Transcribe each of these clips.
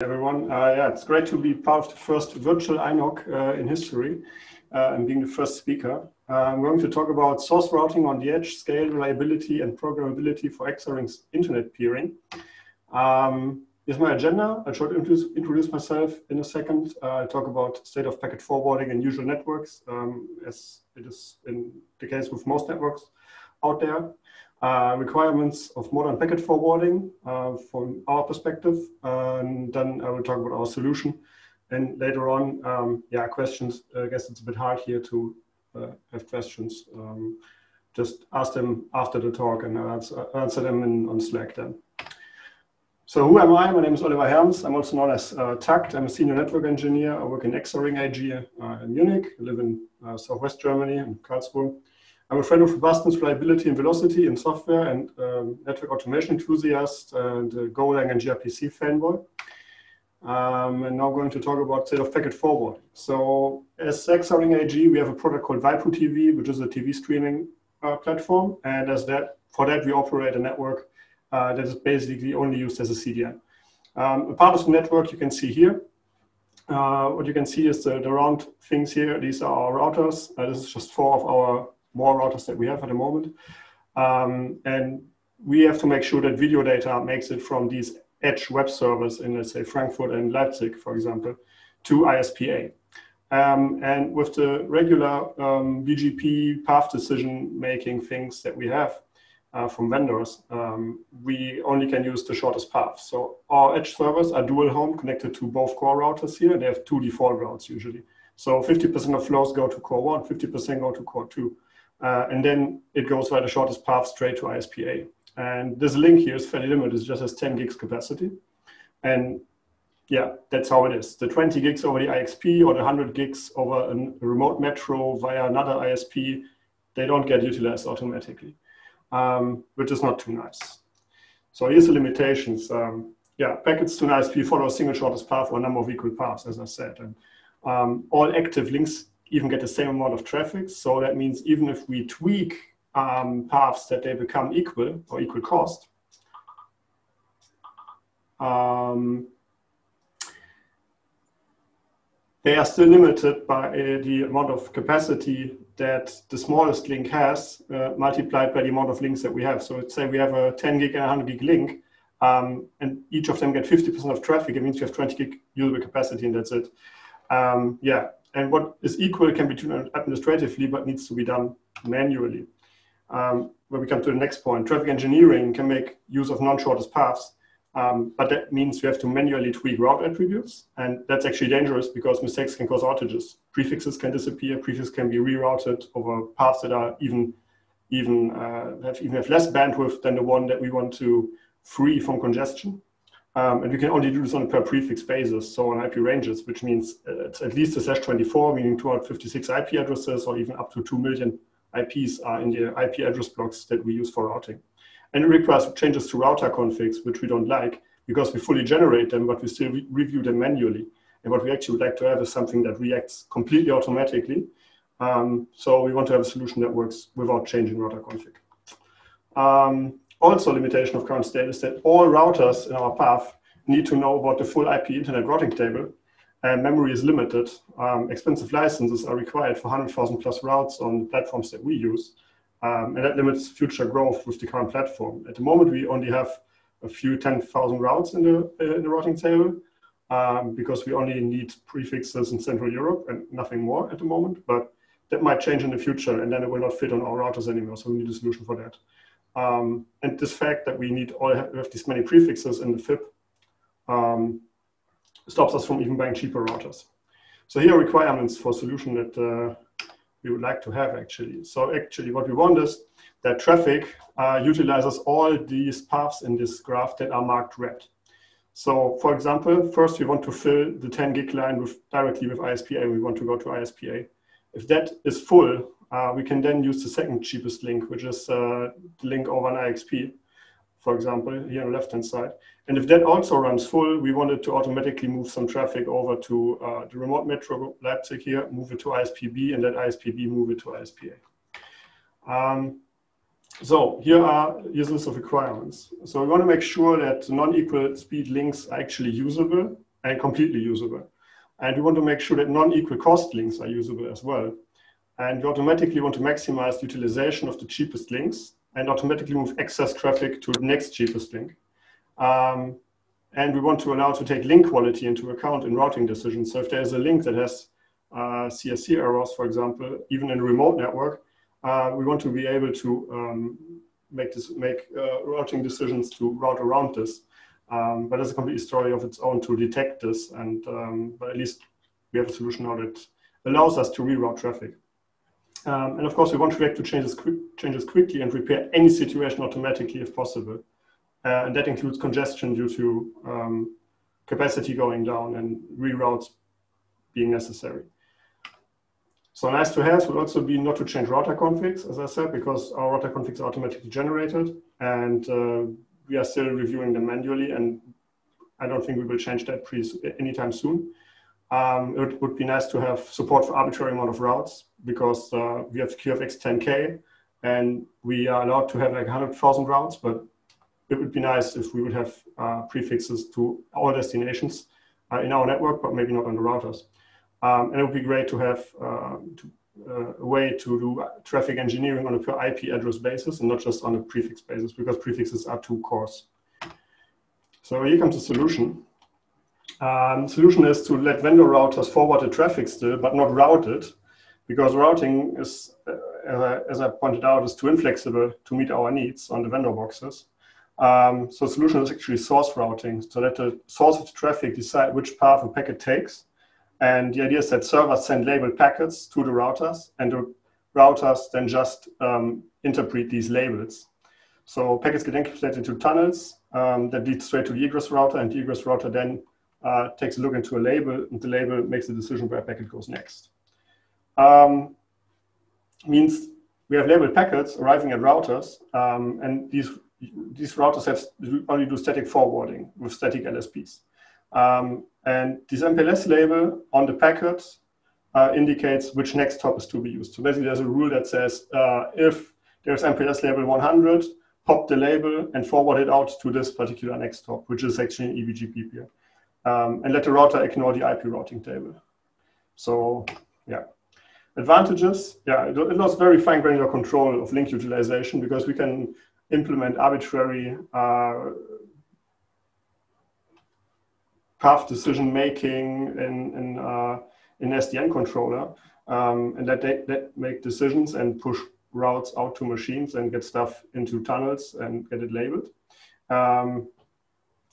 everyone. Uh, yeah, it's great to be part of the first virtual iNOG uh, in history uh, and being the first speaker. Uh, I'm going to talk about source routing on the edge, scale, reliability, and programmability for Exaring's internet peering. Um, here's my agenda. I'll try introduce, introduce myself in a second. Uh, I'll talk about state of packet forwarding and usual networks, um, as it is in the case with most networks out there uh, requirements of modern packet forwarding uh, from our perspective. and then I will talk about our solution. And later on, um, yeah, questions. I guess it's a bit hard here to uh, have questions. Um, just ask them after the talk and I'll answer, answer them in, on Slack then. So who am I? My name is Oliver Herms. I'm also known as uh, TACT. I'm a senior network engineer. I work in Exaring AG uh, in Munich. I live in uh, Southwest Germany in Karlsruhe. I'm a friend of robustness, reliability, and velocity in software and um, network automation enthusiast and Golang and gRPC fanboy. Um, and now going to talk about state of packet forwarding. So as Exaring AG, we have a product called waipu.tv, which is a TV streaming uh, platform. And as that, for that, we operate a network uh, that is basically only used as a CDN. Um, a part of the network you can see here. Uh, what you can see is the, the, round things here. These are our routers. Uh, this is just four of our more routers that we have at the moment. Um, and we have to make sure that video data makes it from these edge web servers in, let's say, Frankfurt and Leipzig, for example, to ISPA. Um, and with the regular um, BGP path decision making things that we have uh, from vendors, um, we only can use the shortest path. So our edge servers are dual home connected to both core routers here. They have two default routes usually. So 50% of flows go to core one, 50% go to core two. Uh, and then it goes via the shortest path straight to ISPA. And this link here is fairly limited, it just has 10 gigs capacity. And yeah, that's how it is. The 20 gigs over the IXP or the 100 gigs over a remote metro via another ISP, they don't get utilized automatically, um, which is not too nice. So here's the limitations. Um, yeah, packets to an ISP follow a single shortest path or a number of equal paths, as I said. And um, all active links even get the same amount of traffic. So that means even if we tweak um, paths that they become equal or equal cost, um, they are still limited by uh, the amount of capacity that the smallest link has uh, multiplied by the amount of links that we have. So let's say we have a 10 gig and 100 gig link, um, and each of them get 50% of traffic. It means we have 20 gig usable capacity, and that's it. Um, yeah, and what is equal can be done administratively, but needs to be done manually. Um, where we come to the next point, traffic engineering can make use of non-shortest paths, um, but that means we have to manually tweak route attributes, and that's actually dangerous because mistakes can cause outages. Prefixes can disappear, prefixes can be rerouted over paths that are even even uh, have even have less bandwidth than the one that we want to free from congestion. Um, and we can only do this on a per prefix basis, so on IP ranges, which means uh, it's at least a slash 24, meaning 256 IP addresses, or even up to 2 million IPs are in the IP address blocks that we use for routing. And it requires changes to router configs, which we don't like because we fully generate them, but we still re review them manually. And what we actually would like to have is something that reacts completely automatically. Um, so we want to have a solution that works without changing router config. Um, also limitation of current state is that all routers in our path need to know about the full IP internet routing table and memory is limited. Um, expensive licenses are required for 100,000 plus routes on the platforms that we use. Um, and that limits future growth with the current platform. At the moment, we only have a few 10,000 routes in the, uh, in the routing table um, because we only need prefixes in Central Europe and nothing more at the moment. But that might change in the future and then it will not fit on our routers anymore. So we need a solution for that. Um, and this fact that we need all have, have these many prefixes in the FIB um, stops us from even buying cheaper routers. So here are requirements for solution that uh, we would like to have actually. So actually what we want is that traffic uh, utilizes all these paths in this graph that are marked red. So for example, first we want to fill the 10 gig line with directly with ISPA. We want to go to ISPA. If that is full, uh, we can then use the second cheapest link, which is uh, the link over an IXP, for example, here on the left-hand side. And if that also runs full, we wanted to automatically move some traffic over to uh, the remote metro Leipzig here, move it to ISPB, and let ISPB move it to ISPA. Um, so here are a list of requirements. So we want to make sure that non-equal speed links are actually usable and completely usable. And we want to make sure that non-equal cost links are usable as well. And we automatically want to maximize utilization of the cheapest links and automatically move excess traffic to the next cheapest link. Um, and we want to allow to take link quality into account in routing decisions. So if there's a link that has uh, CRC errors, for example, even in a remote network, uh, we want to be able to um, make this make uh, routing decisions to route around this. Um, but it's a complete story of its own to detect this, and um, but at least we have a solution now that allows us to reroute traffic. Um, and of course, we want to react to changes, changes quickly and repair any situation automatically if possible. Uh, and that includes congestion due to um, capacity going down and reroutes being necessary. So nice to have would also be not to change router configs, as I said, because our router configs are automatically generated and uh, we are still reviewing them manually and I don't think we will change that anytime soon. Um, it would be nice to have support for arbitrary amount of routes because uh, we have QFX 10K and we are allowed to have like 100,000 routes, but it would be nice if we would have uh, prefixes to all destinations uh, in our network, but maybe not on the routers. Um, and it would be great to have uh, to, uh, a way to do traffic engineering on a per IP address basis and not just on a prefix basis because prefixes are too coarse. So here comes the solution. Um, solution is to let vendor routers forward the traffic still, but not route it, because routing is, uh, as, I, as, I, pointed out, is too inflexible to meet our needs on the vendor boxes. Um, so solution is actually source routing, so that the source of the traffic decide which path a packet takes. And the idea is that servers send labeled packets to the routers, and the routers then just um, interpret these labels. So packets get encapsulated into tunnels um, that lead straight to the egress router, and the egress router then uh, takes a look into a label, and the label makes a decision where a packet goes next. Um, means we have labeled packets arriving at routers, um, and these these routers have only do static forwarding with static LSPs. Um, and this MPLS label on the packet uh, indicates which next hop is to be used. So basically there's a rule that says uh, if there's MPLS label 100, pop the label and forward it out to this particular next hop, which is actually an EBGP peer. Um, and let the router ignore the IP routing table. So yeah. Advantages, yeah, it allows very fine granular control of link utilization because we can implement arbitrary uh, path decision making in in, uh, in SDN controller, um, and that they that make decisions and push routes out to machines and get stuff into tunnels and get it labeled. Um,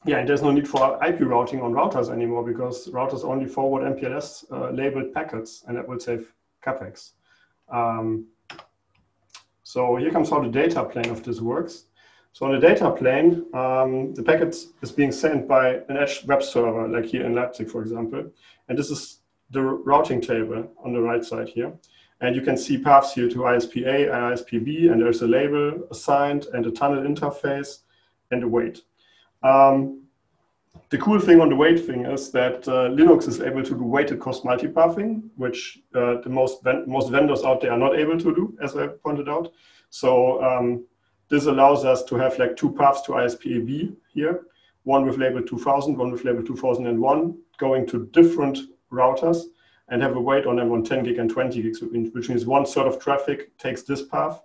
yeah, and there's no need for IP routing on routers anymore because routers only forward MPLS uh, labeled packets, and that will save capex. Um, so here comes how the data plane of this works. So on the data plane, um, the packet is being sent by an edge web server, like here in Leipzig, for example. And this is the routing table on the right side here. And you can see paths here to ISP-A and ISP-B, and there's a label assigned and a tunnel interface and a weight. Um, the cool thing on the weight thing is that uh, Linux is able to do weighted cost multipathing, which uh, the most, most vendors out there are not able to do, as I pointed out. So um, this allows us to have like two paths to ISP-AB here, one with label 2000, one with label 2001, going to different routers and have a weight on them on 10 gig and 20 gigs, which means one third of traffic takes this path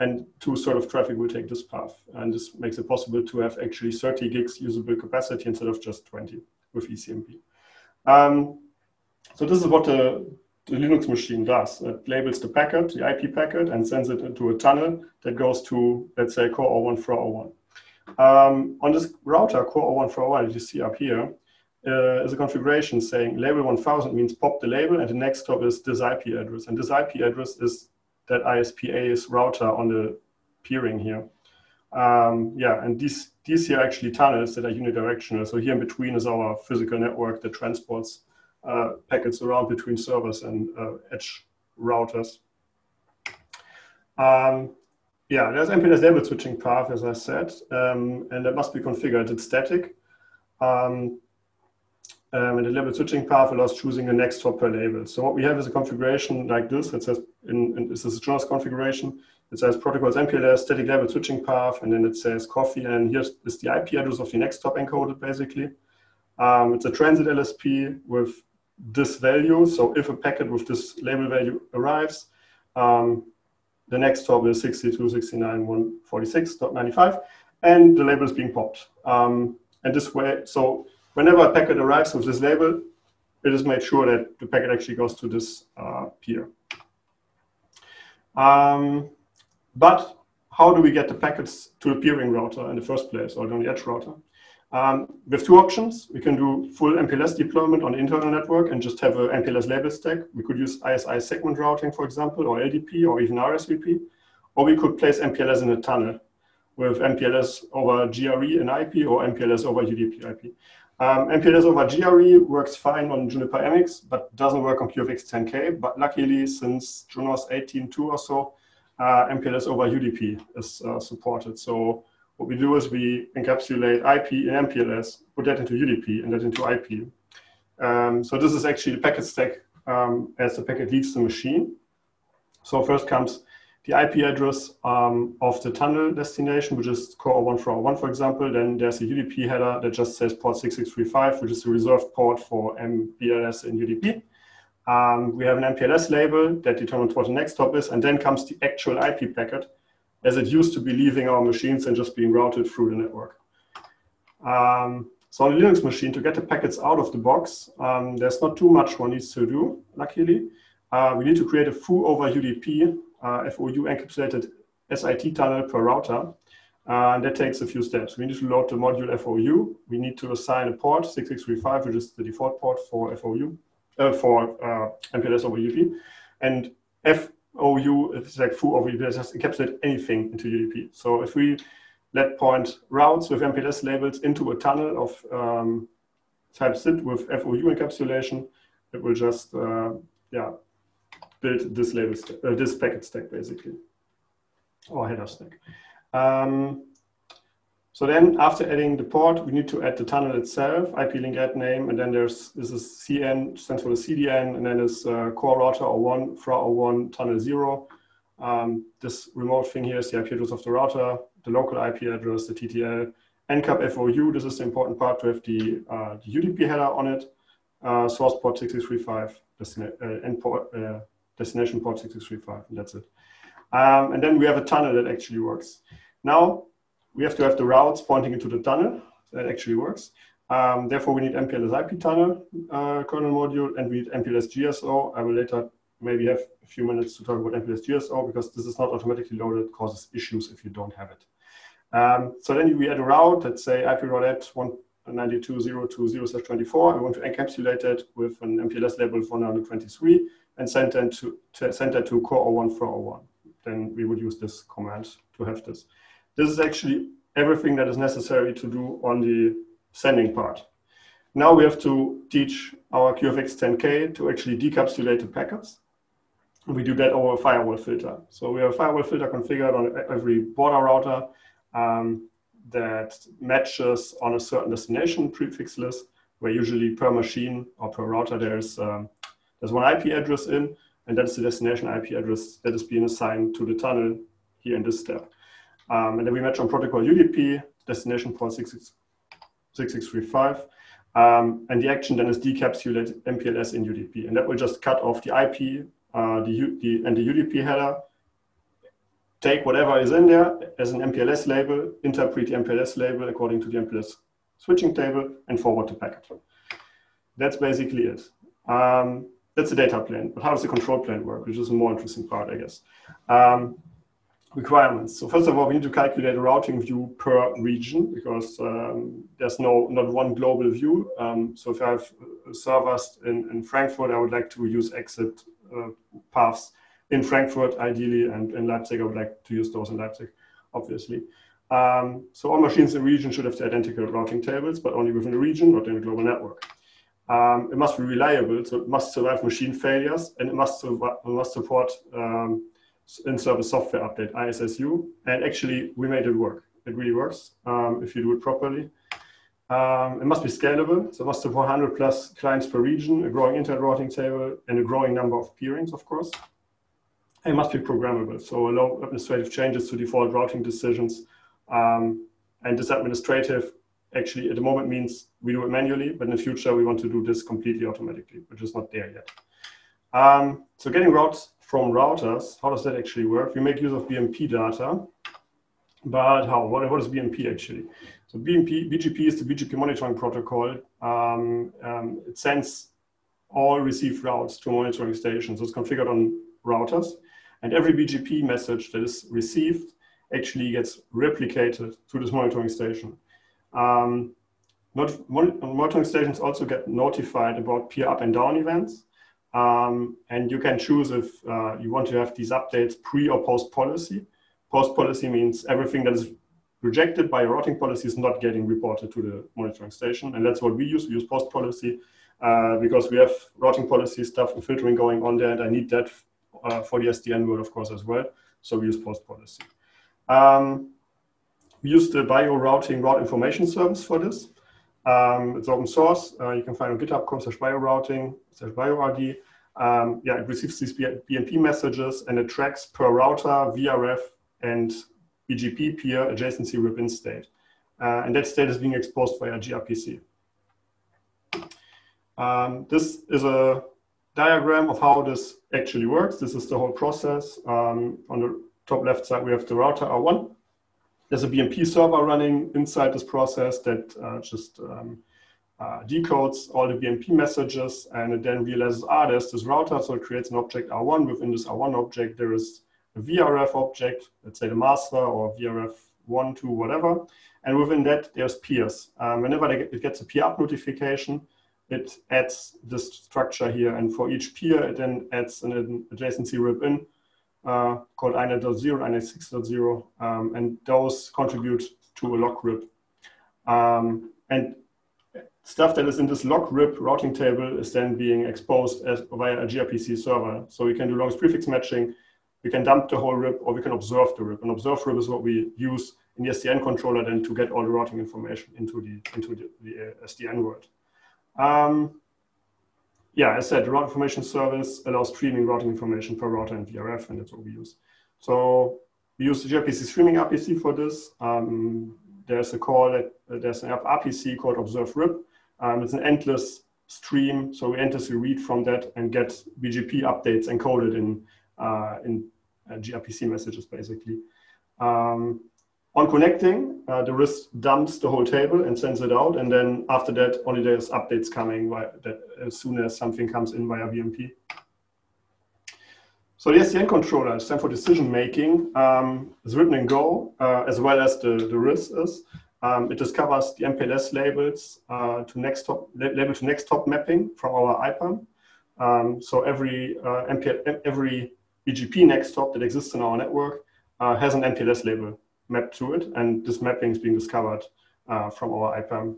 and two third of traffic will take this path. And this makes it possible to have actually 30 gigs usable capacity instead of just 20 with ECMP. Um, so this is what the, the Linux machine does. It labels the packet, the IP packet, and sends it into a tunnel that goes to, let's say, core 01 401. Um, on this router, core 01 401, as you see up here, uh, is a configuration saying label 1000 means pop the label, and the next hop is this IP address. And this IP address is that ISP-A's router on the peering here. Um, yeah, and these, these here are actually tunnels that are unidirectional. So here in between is our physical network that transports uh, packets around between servers and uh, edge routers. Um, yeah, there's MPLS label switching path, as I said, um, and that must be configured. It's static. Um, um, and the label switching path allows choosing the next hop per label. So what we have is a configuration like this. that says, in, in this is a Junos configuration. It says protocols MPLS, static label switching path, and then it says coffee, and here is the IP address of the next hop encoded, basically. Um, it's a transit LSP with this value. So if a packet with this label value arrives, um, the next hop is 62.69.146.95, and the label is being popped. Um, and this way, so whenever a packet arrives with this label, it is made sure that the packet actually goes to this uh, peer. Um, but how do we get the packets to the peering router in the first place or on the edge router? Um, we have two options. We can do full MPLS deployment on the internal network and just have a MPLS label stack. We could use IS-IS segment routing, for example, or LDP, or even RSVP. Or we could place MPLS in a tunnel with MPLS over GRE and IP or MPLS over UDP IP. Um, MPLS over GRE works fine on Juniper MX, but doesn't work on QFX 10K. But luckily, since Junos 18.2 or so, uh, MPLS over UDP is uh, supported. So what we do is we encapsulate IP in MPLS, put that into UDP, and that into IP. Um, so this is actually the packet stack um, as the packet leaves the machine. So first comes the IP address um, of the tunnel destination, which is core 1 for 1, for example. Then there's a UDP header that just says port 6635, which is the reserved port for MPLS and UDP. Um, we have an MPLS label that determines what the next hop is, and then comes the actual IP packet, as it used to be leaving our machines and just being routed through the network. Um, so on a Linux machine, to get the packets out of the box, um, there's not too much one needs to do, luckily. Uh, we need to create a foo over UDP, uh, FOU encapsulated SIT tunnel per router. Uh, and that takes a few steps. We need to load the module FOU. We need to assign a port, 6635, which is the default port for FOU, uh, for uh, MPLS over UDP. And FOU is like foo over UDP, just encapsulate anything into UDP. So if we let point routes with MPLS labels into a tunnel of um, type SIT with FOU encapsulation, it will just, uh, yeah, build this label, uh, this packet stack basically, or header stack. Um, so then after adding the port, we need to add the tunnel itself, IP link add name, and then there's, this is CN, stands for the CDN, and then there's uh, core router or one, FRA or one, tunnel zero. Um, this remote thing here is the IP address of the router, the local IP address, the TTL, encap FOU, this is the important part to have the, uh, the UDP header on it, uh, source port 6635, uh, endport, uh, destination port 6635, and that's it. Um, and then we have a tunnel that actually works. Now, we have to have the routes pointing into the tunnel that actually works. Um, therefore, we need MPLS IP tunnel uh, kernel module, and we need MPLS GSO. I will later maybe have a few minutes to talk about MPLS GSO because this is not automatically loaded, causes issues if you don't have it. Um, so then we add a route, let's say IP route add 192.0.20/24. I want to encapsulate it with an MPLS label of 123 and send that to, to send that to core 01 for 01. Then we would use this command to have this. This is actually everything that is necessary to do on the sending part. Now we have to teach our QFX 10K to actually decapsulate the packets. And we do that over a firewall filter. So we have a firewall filter configured on every border router um, that matches on a certain destination prefix list, where usually per machine or per router there's um, there's one IP address in, and that's the destination IP address that is being assigned to the tunnel here in this step. Um, and then we match on protocol UDP, destination port 6635. Um, and the action then is decapsulate MPLS in UDP. And that will just cut off the IP uh, the, the, and the UDP header, take whatever is in there as an MPLS label, interpret the MPLS label according to the MPLS switching table, and forward the packet. That's basically it. Um, that's the data plane. But how does the control plane work, which is a more interesting part, I guess. Um, requirements. So first of all, we need to calculate a routing view per region because um, there's no not one global view. Um, so if I have servers in, in Frankfurt, I would like to use exit uh, paths in Frankfurt ideally, and in Leipzig, I would like to use those in Leipzig, obviously. Um, so all machines in the region should have the identical routing tables, but only within the region, not in a global network. Um, it must be reliable, so it must survive machine failures, and it must, it must support um, in-service software update, ISSU. And actually, we made it work. It really works um, if you do it properly. Um, it must be scalable, so it must support 100 plus clients per region, a growing internet routing table, and a growing number of peerings, of course. And it must be programmable, so allow administrative changes to default routing decisions. Um, and this administrative actually at the moment means we do it manually, but in the future we want to do this completely automatically, which is not there yet. Um, so getting routes from routers, how does that actually work? We make use of BMP data, but how? What, what is BMP actually? So BMP, BGP is the BGP monitoring protocol. Um, um, it sends all received routes to monitoring stations. So it's configured on routers, and every BGP message that is received actually gets replicated to this monitoring station. Um, not, monitoring stations also get notified about peer up and down events. Um, and you can choose if uh, you want to have these updates pre or post policy. Post policy means everything that is rejected by a routing policy is not getting reported to the monitoring station. And that's what we use. We use post policy uh, because we have routing policy stuff and filtering going on there. And I need that uh, for the SDN world, of course, as well. So we use post policy. Um, we use the bio-routing route information service for this. Um, it's open source. Uh, you can find on GitHub com slash bio-routing slash bio-rd. Um, yeah, it receives these BMP messages and it tracks per router, VRF, and BGP peer adjacency RIB-in state. Uh, and that state is being exposed via gRPC. Um, this is a diagram of how this actually works. This is the whole process. Um, on the top left side, we have the router R1. There's a BMP server running inside this process that uh, just um, uh, decodes all the BMP messages and it then realizes, ah, there's this router, so it creates an object R1. Within this R1 object, there is a VRF object, let's say the master or VRF 1, 2, whatever. And within that, there's peers. Um, whenever get, it gets a peer up notification, it adds this structure here. And for each peer, it then adds an adjacency RIB-in uh, called INET.0, INET6.0, um, and those contribute to a Loc-RIB. Um, and stuff that is in this Loc-RIB routing table is then being exposed as, via a gRPC server. So we can do longest prefix matching, we can dump the whole rib, or we can observe the rib. And observe rib is what we use in the SDN controller then to get all the routing information into the, into the, the uh, SDN world. Um, yeah, I said, route information service allows streaming routing information per router and VRF, and that's what we use. So we use the gRPC streaming RPC for this. Um, there's a call that uh, there's an RPC called observe rib. Um, it's an endless stream, so we endlessly read from that and get BGP updates encoded in uh, in uh, gRPC messages, basically. Um, on connecting, uh, the RIS dumps the whole table and sends it out. And then after that, only there's updates coming that as soon as something comes in via BMP. So the SDN controller, stand for decision making, um, is written in Go, uh, as well as the, the RIS is. Um, it discovers the MPLS labels uh, to next hop, label to next hop mapping from our IPAM. Um, so every uh, MPL, every BGP next hop that exists in our network uh, has an MPLS label mapped to it, and this mapping is being discovered uh, from our IPAM.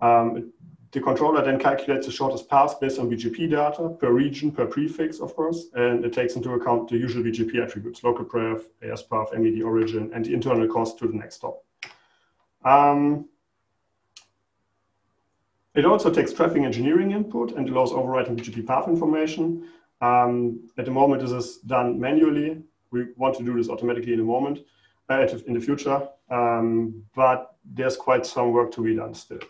Um, the controller then calculates the shortest path based on BGP data per region, per prefix, of course, and it takes into account the usual BGP attributes, local pref, AS path, MED origin, and the internal cost to the next hop. Um, it also takes traffic engineering input and allows overwriting BGP path information. Um, at the moment, this is done manually. We want to do this automatically in a moment in the future, um, but there's quite some work to be done still.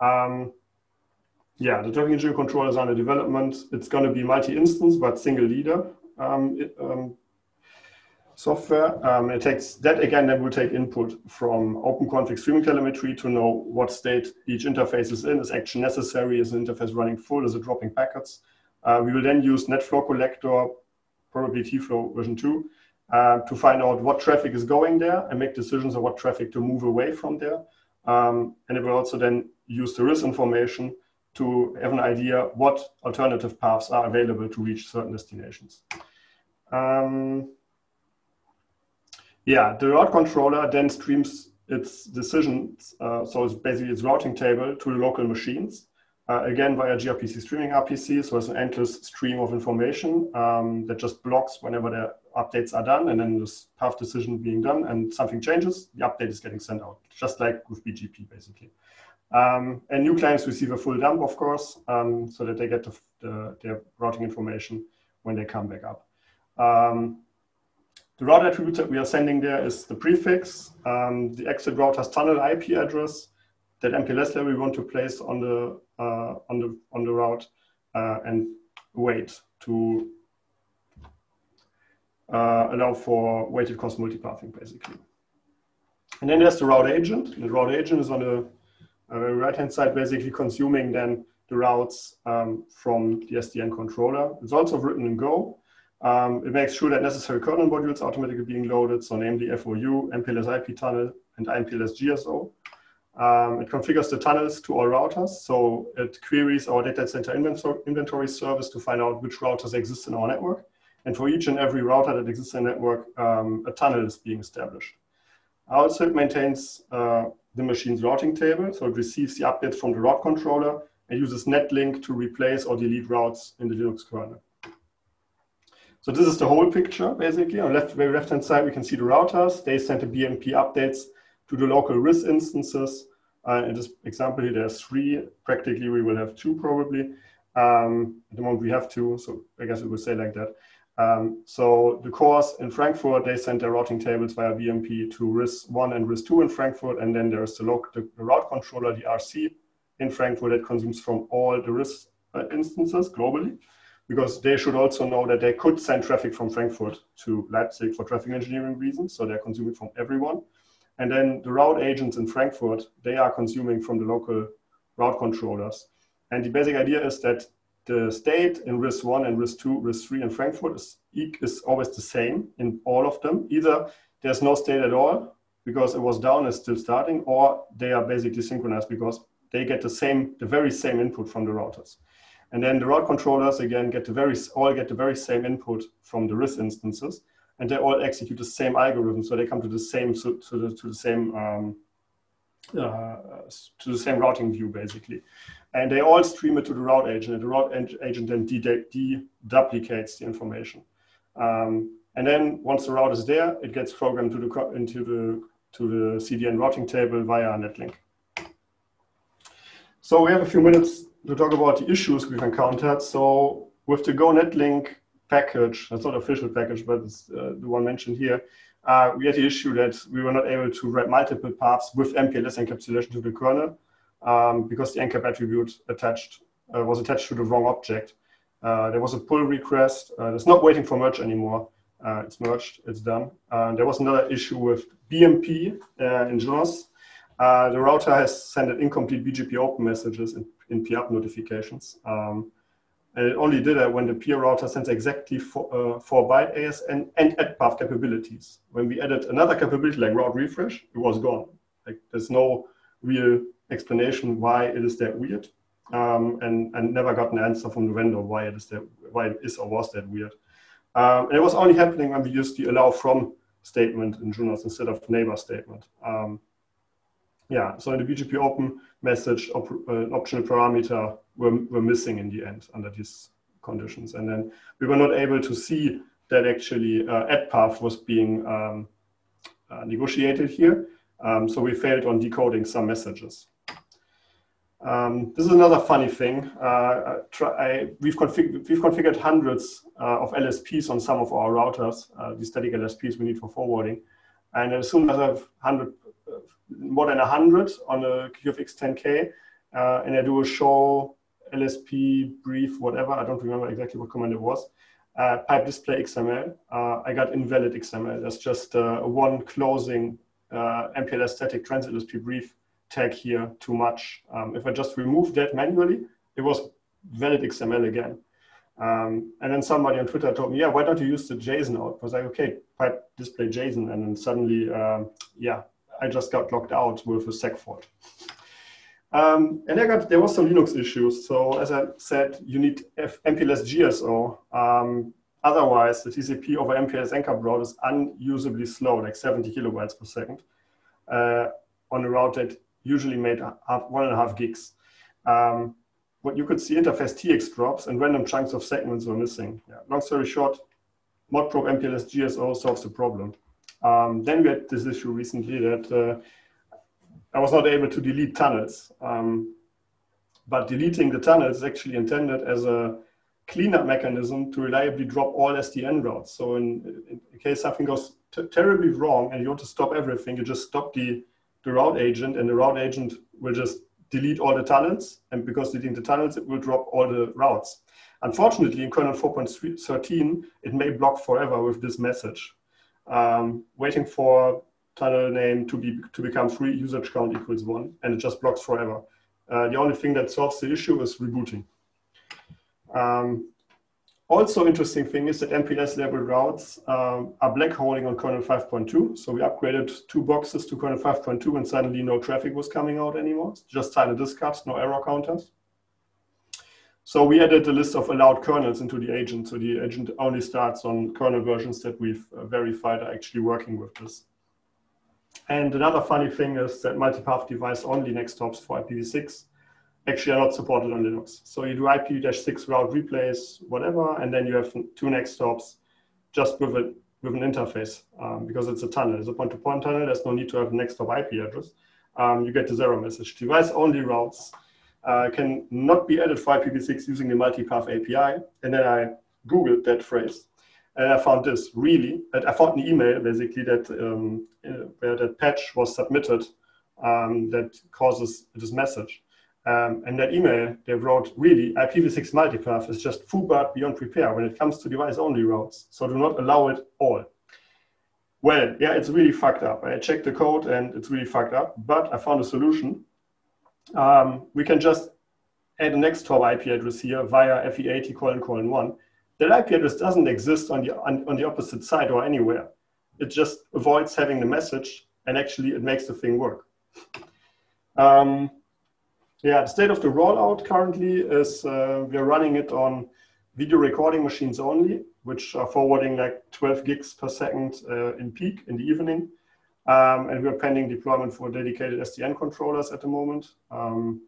Um, yeah, the traffic engineering controller is under development. It's going to be multi-instance, but single leader um, it, um, software. Um, it takes that again, then will take input from OpenConfig streaming telemetry to know what state each interface is in. Is action necessary? Is the interface running full? Is it dropping packets? Uh, we will then use NetFlow collector, probably TFlow version 2, uh, to find out what traffic is going there and make decisions on what traffic to move away from there. Um, and it will also then use the RIS information to have an idea what alternative paths are available to reach certain destinations. Um, yeah, the route controller then streams its decisions, uh, so it's basically its routing table to the local machines. Uh, again, via gRPC streaming RPC, so it's an endless stream of information um, that just blocks whenever the updates are done and then this path decision being done and something changes, the update is getting sent out, just like with BGP basically. Um, and new clients receive a full dump, of course, um, so that they get the, the, their routing information when they come back up. Um, the route attribute that we are sending there is the prefix, um, the exit route has tunnel IP address, that MPLS label we want to place on the uh, on the on the route uh, and weight to uh, allow for weighted cost multipathing basically. And then there's the route agent. The route agent is on the uh, right hand side basically consuming then the routes um, from the SDN controller. It's also written in Go. Um, it makes sure that necessary kernel modules are automatically being loaded, so namely FOU, MPLS IP tunnel, and MPLS GSO. Um, it configures the tunnels to all routers, so it queries our data center inventory service to find out which routers exist in our network. And for each and every router that exists in the network, um, a tunnel is being established. Also, it maintains uh, the machine's routing table, so it receives the updates from the route controller and uses netlink to replace or delete routes in the Linux kernel. So this is the whole picture, basically. On the left, very left-hand side, we can see the routers. They send the BMP updates to the local RIS instances. Uh, in this example here, there's three. Practically, we will have two probably. Um, at the moment, we have two, so I guess we will say like that. Um, so the cores in Frankfurt, they send their routing tables via BMP to RIS1 and RIS2 in Frankfurt, and then there's the, the, the route controller, the RC, in Frankfurt that consumes from all the RIS uh, instances globally, because they should also know that they could send traffic from Frankfurt to Leipzig for traffic engineering reasons, so they're consuming from everyone. And then the route agents in Frankfurt, they are consuming from the local route controllers. And the basic idea is that the state in RIS1 and RIS2, RIS3 in Frankfurt is, is always the same in all of them. Either there's no state at all because it was down and still starting, or they are basically synchronized because they get the same, the very same input from the routers. And then the route controllers again get the very all get the very same input from the RIS instances, and they all execute the same algorithm, so they come to the same the to the same um, uh, to the same routing view basically. And they all stream it to the route agent, and the route agent then de-duplicates the information. Um, and then once the route is there, it gets programmed to the into the to the CDN routing table via a netlink. So we have a few minutes to talk about the issues we've encountered. So with the Go Netlink package, that's not official package, but it's uh, the one mentioned here, uh, we had the issue that we were not able to write multiple paths with MPLS encapsulation to the kernel um, because the encap attribute attached uh, was attached to the wrong object. Uh, there was a pull request. Uh, it's not waiting for merge anymore. Uh, it's merged. It's done. Uh, there was another issue with BMP in Junos. the router has sent incomplete BGP open messages in, in peer up notifications. Um, and it only did that when the peer router sends exactly four, uh, four byte ASN and add path capabilities. When we added another capability like route refresh, it was gone. Like there's no real explanation why it is that weird, um, and and never got an answer from the vendor why it is that why it is or was that weird. Um, and it was only happening when we used the allow from statement in Junos instead of neighbor statement. Um, yeah, so in the BGP open message, op uh, optional parameter were, were missing in the end under these conditions. And then we were not able to see that actually uh, add path was being um, uh, negotiated here. Um, so we failed on decoding some messages. Um, this is another funny thing. Uh, try, I, we've, config we've, configured hundreds uh, of LSPs on some of our routers, uh, the static LSPs we need for forwarding. And as soon as I have 100, uh, more than 100 on a QFX 10K, uh, and I do a show LSP brief, whatever, I don't remember exactly what command it was, uh, pipe display XML, I got invalid XML. That's just one closing MPLS static transit LSP brief tag here too much. Um, if I just remove that manually, it was valid XML again. Um, and then somebody on Twitter told me, yeah, why don't you use the JSON out? I was like, okay, pipe display JSON. And then suddenly, um, yeah, I just got locked out with a seg fault. Um, and I got, there was some Linux issues. So as I said, you need F MPLS GSO. Um, otherwise, the TCP over MPLS encap route is unusably slow, like 70 kilobytes per second, uh, on a route that usually made half, one and a half gigs. Um, what you could see interface TX drops and random chunks of segments were missing. Yeah. Long story short, modprobe MPLS GSO solves the problem. Um, then we had this issue recently that uh, I was not able to delete tunnels. Um, but deleting the tunnels is actually intended as a cleanup mechanism to reliably drop all SDN routes. So in, in case something goes terribly wrong and you want to stop everything, you just stop the the route agent, and the route agent will just delete all the tunnels. And because deleting the tunnels, it will drop all the routes. Unfortunately, in kernel 4.13, it may block forever with this message, um, waiting for tunnel name to be to become free usage count equals one, and it just blocks forever. Uh, the only thing that solves the issue is rebooting. Um, also interesting thing is that MPLS label routes um, are black holing on kernel 5.2. So we upgraded two boxes to kernel 5.2 and suddenly no traffic was coming out anymore. Just silent discards, no error counters. So we added a list of allowed kernels into the agent. So the agent only starts on kernel versions that we've uh, verified are actually working with this. And another funny thing is that multipath device only next hops for IPv6 actually are not supported on Linux. So you do IP-6 route replace, whatever, and then you have two next hops just with, a, with an interface um, because it's a tunnel. It's a point-to-point -point tunnel. There's no need to have next hop IP address. Um, you get the zero message. Device-only routes uh, can not be added for IPv6 using the multipath API. And then I Googled that phrase. And I found this really, I found an email basically that um, uh, where that patch was submitted um, that causes this message. Um, and that email, they wrote, really, IPv6 multipath is just FUBART beyond repair when it comes to device-only routes. So do not allow it all. Well, yeah, it's really fucked up. I checked the code and it's really fucked up, but I found a solution. Um, we can just add an next hop IP address here via FE80 colon colon one. That IP address doesn't exist on the, on, on the opposite side or anywhere. It just avoids having the message and actually it makes the thing work. Um, yeah, the state of the rollout currently is uh, we're running it on video recording machines only, which are forwarding like 12 gigs per second uh, in peak in the evening. Um, and we're pending deployment for dedicated SDN controllers at the moment. Um,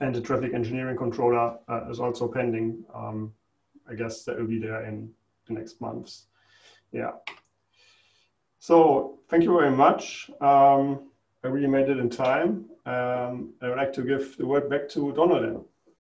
and the traffic engineering controller uh, is also pending. Um, I guess that will be there in the next months. Yeah. So thank you very much. Um, I really made it in time. Um, I would like to give the word back to Donald.